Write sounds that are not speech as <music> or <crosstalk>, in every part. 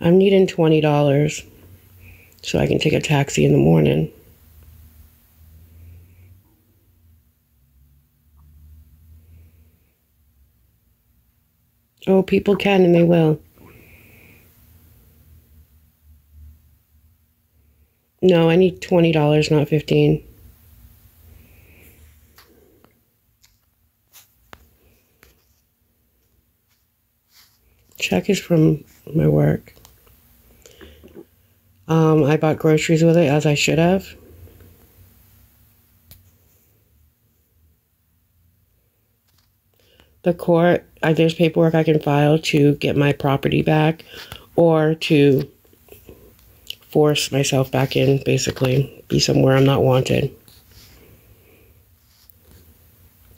I'm needing $20 so I can take a taxi in the morning. Oh, people can and they will. No, I need $20, not 15 Check is from my work. Um, I bought groceries with it as I should have. The court, uh, there's paperwork I can file to get my property back or to force myself back in, basically, be somewhere I'm not wanted.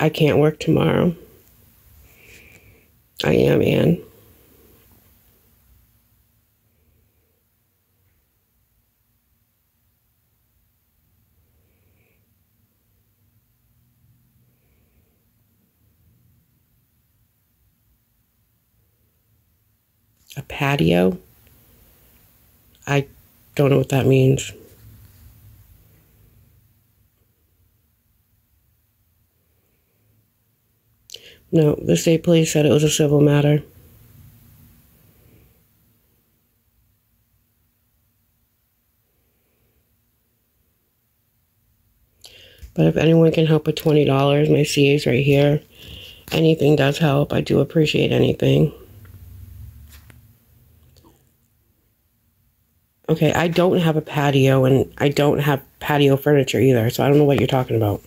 I can't work tomorrow. I am Anne. A patio? I don't know what that means. No, the state police said it was a civil matter. But if anyone can help with $20, my CA is right here. Anything does help. I do appreciate anything. Okay, I don't have a patio and I don't have patio furniture either, so I don't know what you're talking about.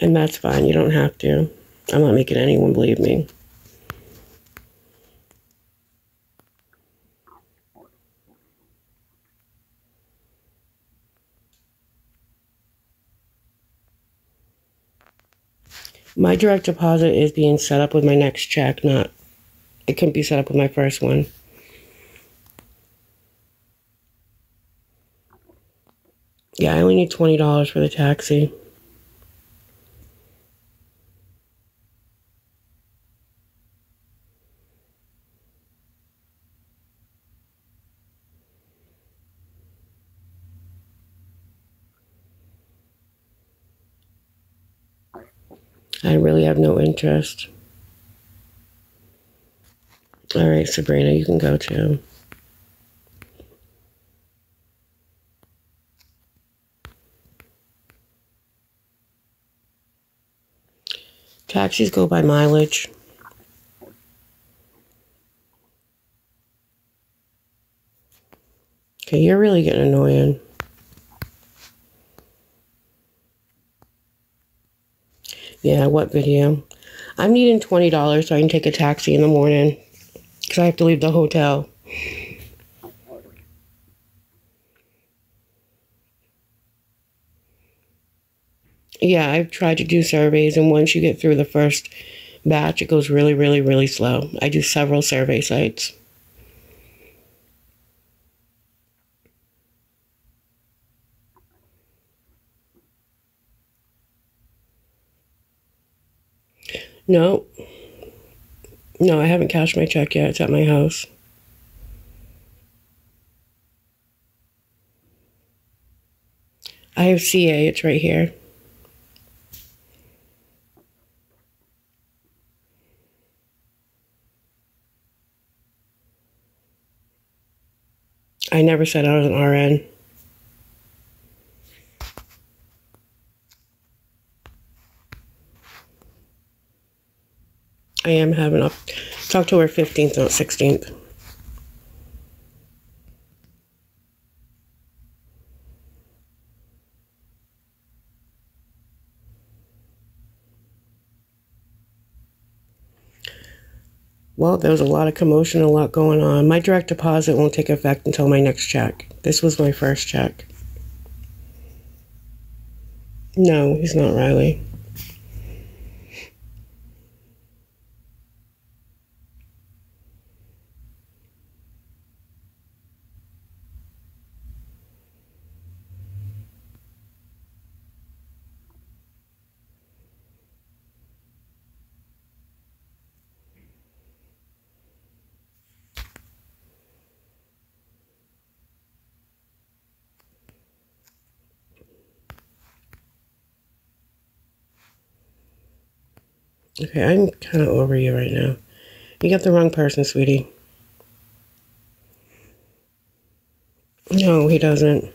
And that's fine, you don't have to. I'm not making anyone believe me. My direct deposit is being set up with my next check, not, it couldn't be set up with my first one. Yeah, I only need $20 for the taxi. I really have no interest. All right, Sabrina, you can go too. Taxis go by mileage. Okay, you're really getting annoying. Yeah, what video? I'm needing $20 so I can take a taxi in the morning because I have to leave the hotel. Yeah, I've tried to do surveys, and once you get through the first batch, it goes really, really, really slow. I do several survey sites. No. No, I haven't cashed my check yet. It's at my house. I have CA. It's right here. I never said I was an RN. I am having a. It's October 15th, not 16th. Well, there was a lot of commotion, a lot going on. My direct deposit won't take effect until my next check. This was my first check. No, he's not Riley. Okay, I'm kind of over you right now. You got the wrong person, sweetie. No, he doesn't.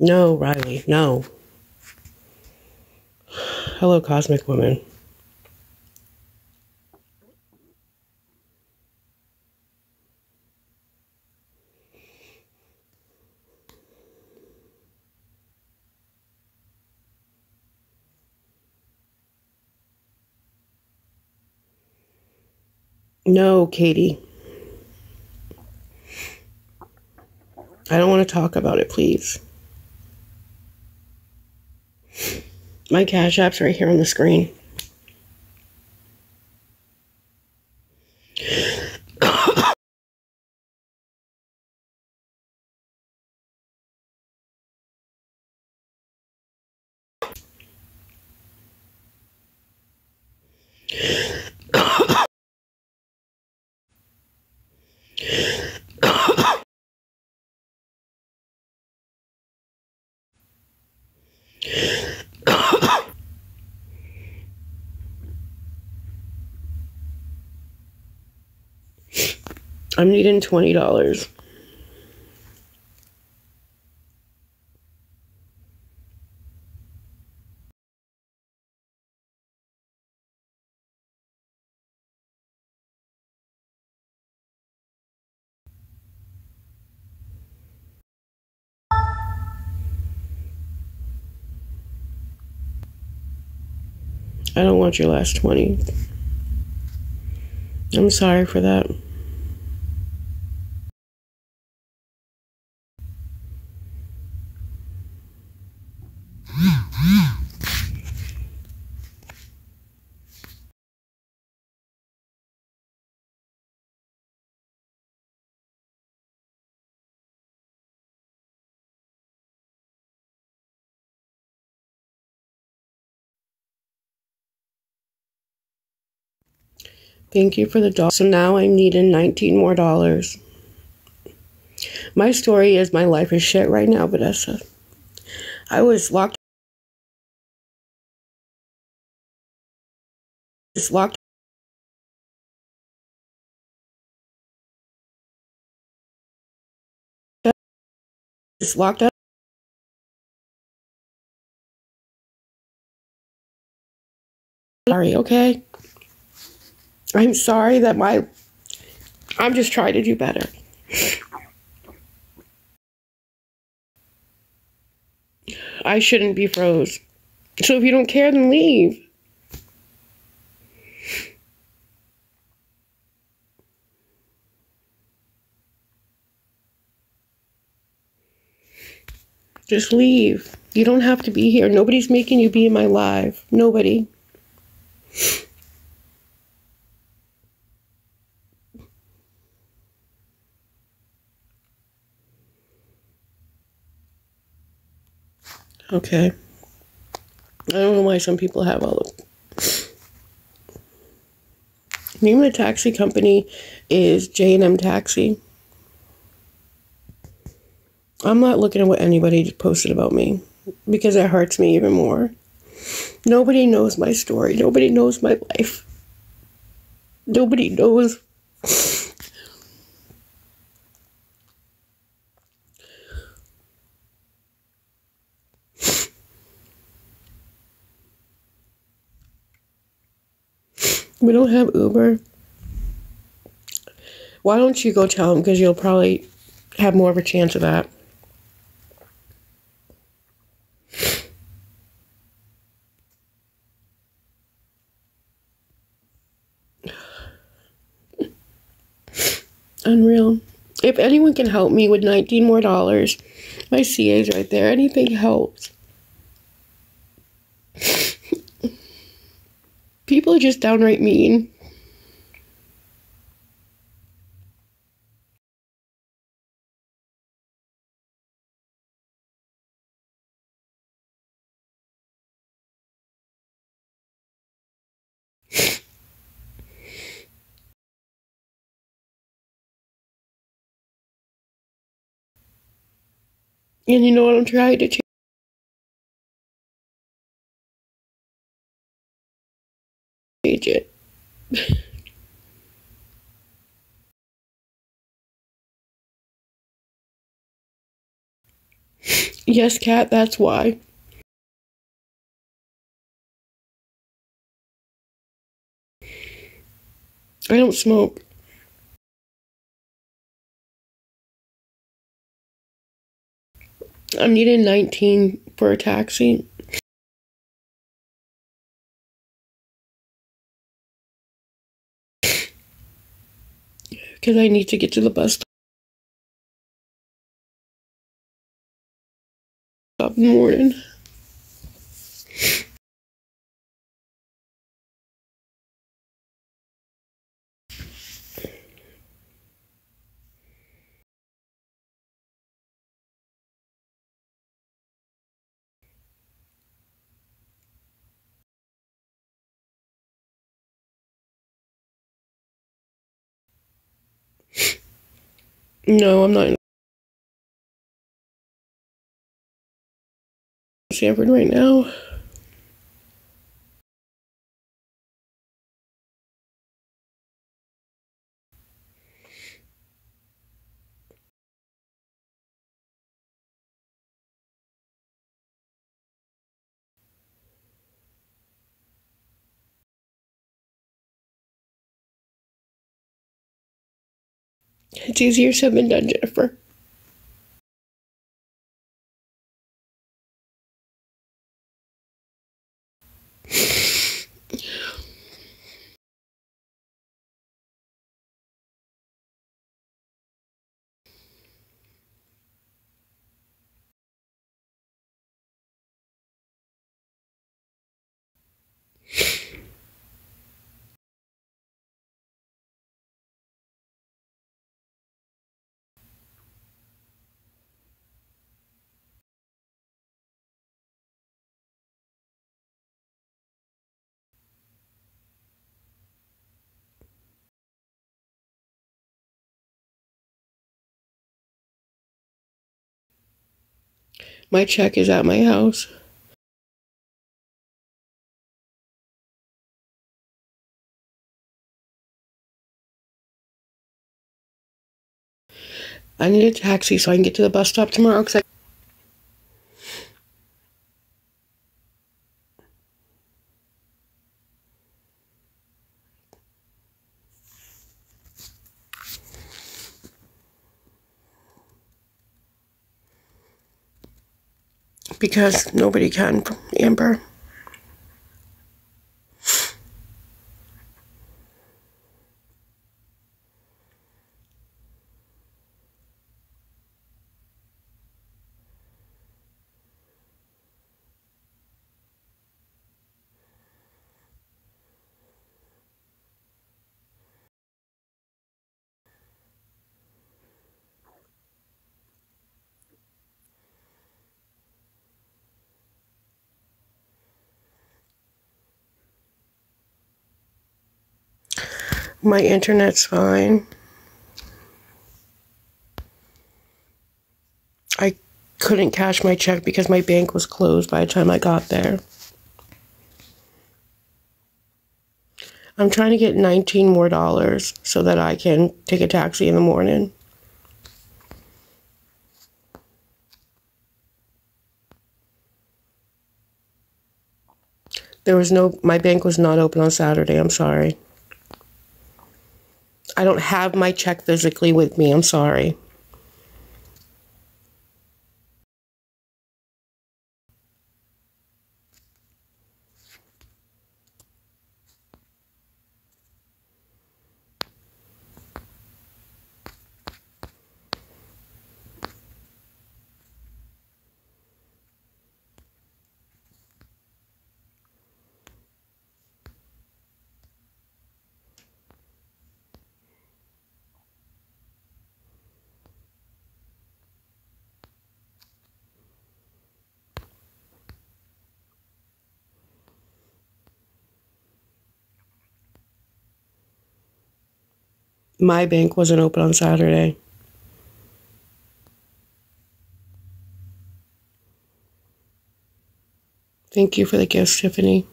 No, Riley, no. <sighs> Hello, Cosmic Woman. No, Katie. I don't want to talk about it, please. My Cash App's right here on the screen. I'm needing twenty dollars. I don't want your last 20. I'm sorry for that. Thank you for the dollar. So now I'm needing 19 more dollars. My story is my life is shit right now, Vanessa. I was locked. Just locked. Just locked up. Sorry, okay? I'm sorry that my. I'm just trying to do better. I shouldn't be froze. So if you don't care, then leave. Just leave. You don't have to be here. Nobody's making you be in my life. Nobody. Okay. I don't know why some people have all of. Name of the taxi company is J and M Taxi. I'm not looking at what anybody posted about me because it hurts me even more. Nobody knows my story. Nobody knows my life. Nobody knows We don't have Uber. Why don't you go tell him? Because you'll probably have more of a chance of that. <sighs> Unreal. If anyone can help me with 19 more dollars, my CA's right there. Anything helps. People are just downright mean. And you know what I'm trying to change? Agent. <laughs> yes, cat, that's why. I don't smoke. I'm needing 19 for a taxi. Because I need to get to the bus stop in the morning. No, I'm not in Sanford right now. It's easier said than done, Jennifer. My check is at my house. I need a taxi so I can get to the bus stop tomorrow because I because nobody can, Amber. My internet's fine. I couldn't cash my check because my bank was closed by the time I got there. I'm trying to get 19 more dollars so that I can take a taxi in the morning. There was no, my bank was not open on Saturday. I'm sorry. I don't have my check physically with me. I'm sorry. my bank wasn't open on Saturday. Thank you for the gift, Tiffany.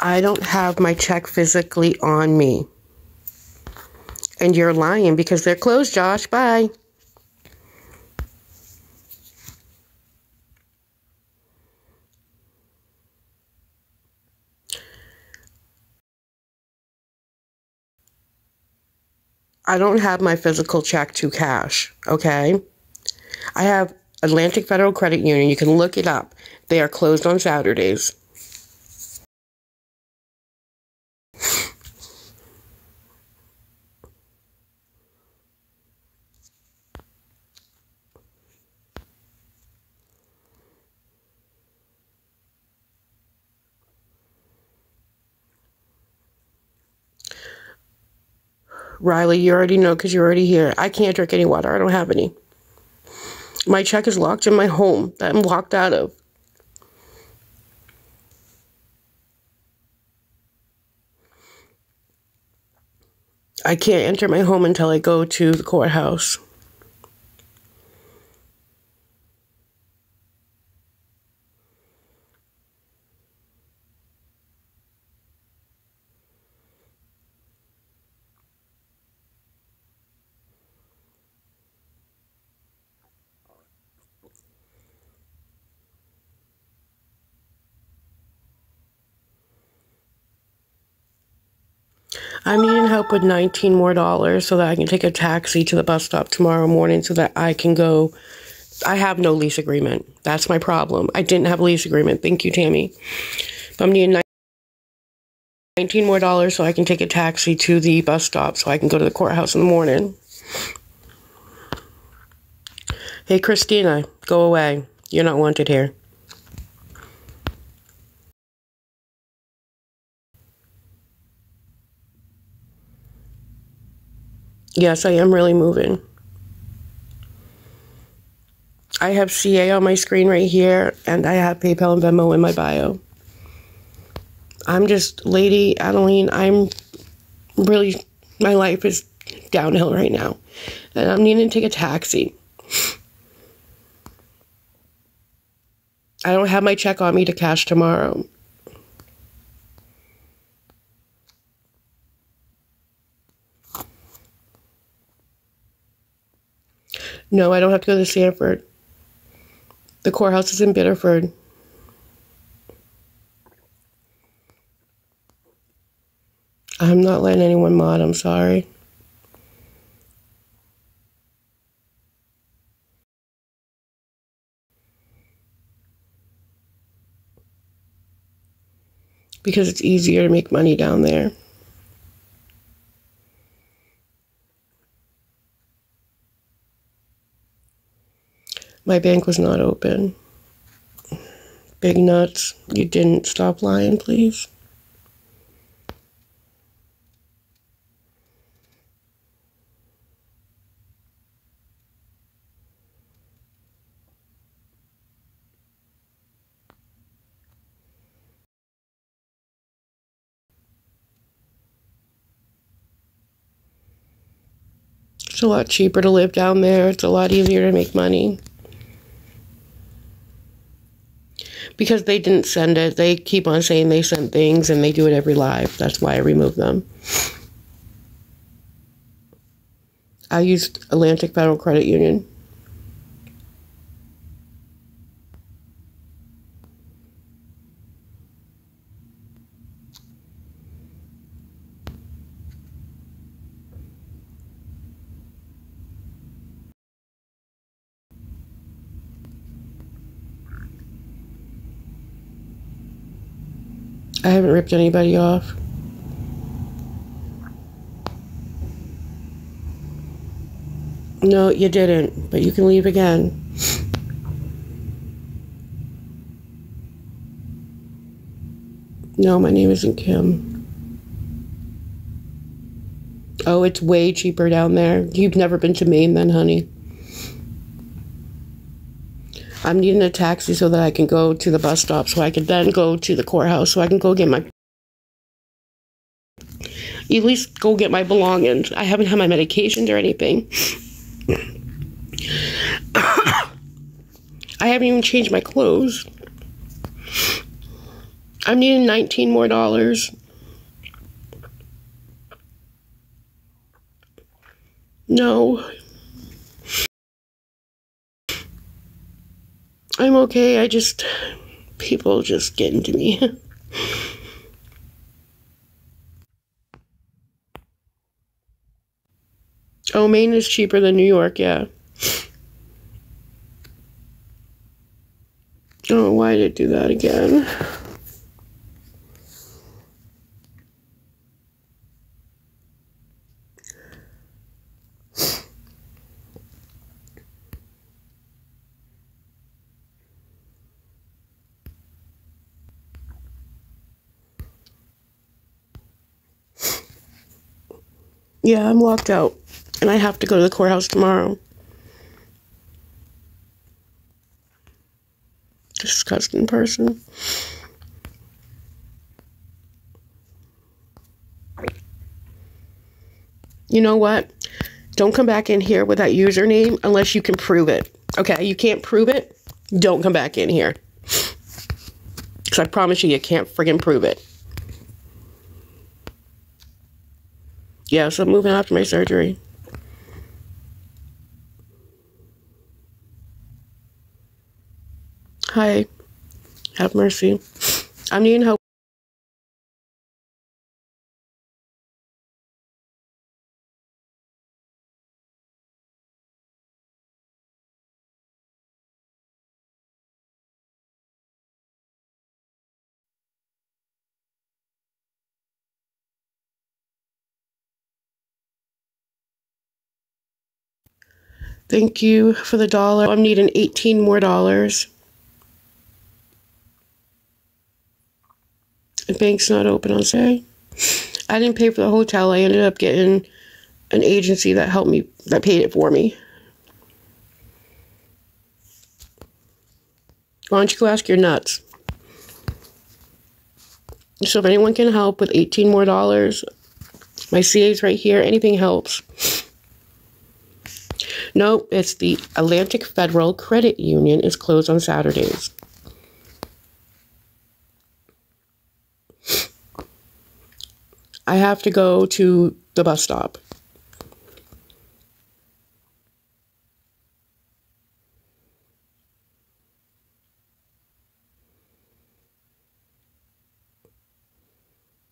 I don't have my check physically on me. And you're lying because they're closed, Josh. Bye. I don't have my physical check to cash, okay? I have Atlantic Federal Credit Union. You can look it up. They are closed on Saturdays. Riley, you already know because you're already here. I can't drink any water. I don't have any. My check is locked in my home that I'm locked out of. I can't enter my home until I go to the courthouse. I'm needing help with 19 more dollars so that I can take a taxi to the bus stop tomorrow morning so that I can go. I have no lease agreement. That's my problem. I didn't have a lease agreement. Thank you, Tammy. But I'm needing 19 more dollars so I can take a taxi to the bus stop so I can go to the courthouse in the morning. Hey, Christina, go away. You're not wanted here. Yes, I am really moving. I have CA on my screen right here, and I have PayPal and Venmo in my bio. I'm just, Lady Adeline, I'm really, my life is downhill right now. And I'm needing to take a taxi. I don't have my check on me to cash tomorrow. No, I don't have to go to Sanford. The courthouse is in Biddeford. I'm not letting anyone mod, I'm sorry. Because it's easier to make money down there. My bank was not open. Big nuts, you didn't stop lying, please. It's a lot cheaper to live down there. It's a lot easier to make money. Because they didn't send it. They keep on saying they sent things and they do it every live. That's why I removed them. I used Atlantic Federal Credit Union. I haven't ripped anybody off. No, you didn't, but you can leave again. No, my name isn't Kim. Oh, it's way cheaper down there. You've never been to Maine then, honey. I'm needing a taxi so that I can go to the bus stop so I can then go to the courthouse so I can go get my at least go get my belongings. I haven't had my medications or anything. <coughs> I haven't even changed my clothes. I'm needing 19 more dollars. No. I'm okay. I just, people just get into me. <laughs> oh, Maine is cheaper than New York, yeah. Oh, why did it do that again? Yeah, I'm locked out. And I have to go to the courthouse tomorrow. Disgusting person. You know what? Don't come back in here with that username unless you can prove it. Okay, you can't prove it? Don't come back in here. Because I promise you, you can't friggin' prove it. Yeah, so moving after my surgery. Hi. Have mercy. I'm needing help. Thank you for the dollar. I'm needing 18 more dollars. The bank's not open on Saturday. I didn't pay for the hotel. I ended up getting an agency that helped me, that paid it for me. Why don't you go ask your nuts? So if anyone can help with 18 more dollars, my CA's right here. Anything helps. No, it's the Atlantic Federal Credit Union is closed on Saturdays. I have to go to the bus stop.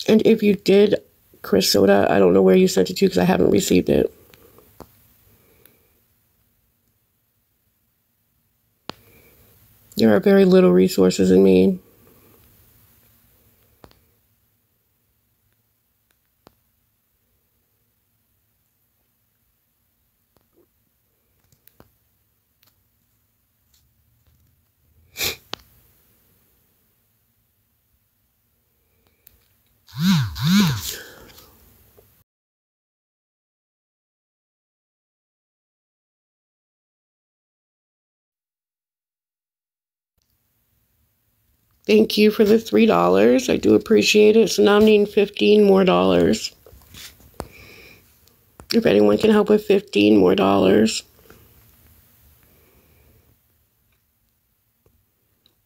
And if you did, Chris Soda, I don't know where you sent it to because I haven't received it. There are very little resources in Maine. Thank you for the $3. I do appreciate it. So now I'm needing 15 more dollars. If anyone can help with 15 more dollars.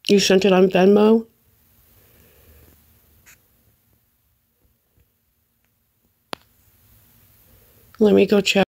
You sent it on Venmo? Let me go check.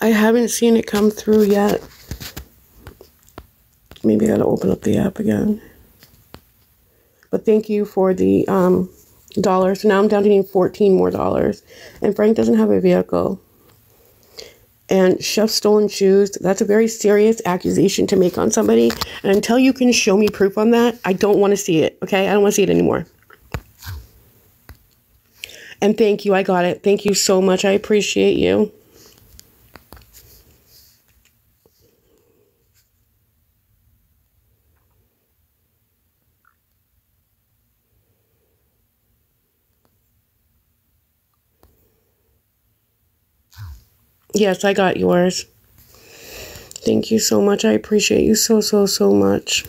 I haven't seen it come through yet. Maybe I gotta open up the app again. But thank you for the um, dollar. So now I'm down to need 14 more dollars. And Frank doesn't have a vehicle. And chef stolen shoes, that's a very serious accusation to make on somebody. And until you can show me proof on that, I don't want to see it, okay? I don't want to see it anymore. And thank you, I got it. Thank you so much. I appreciate you. Yes, I got yours. Thank you so much. I appreciate you so, so, so much.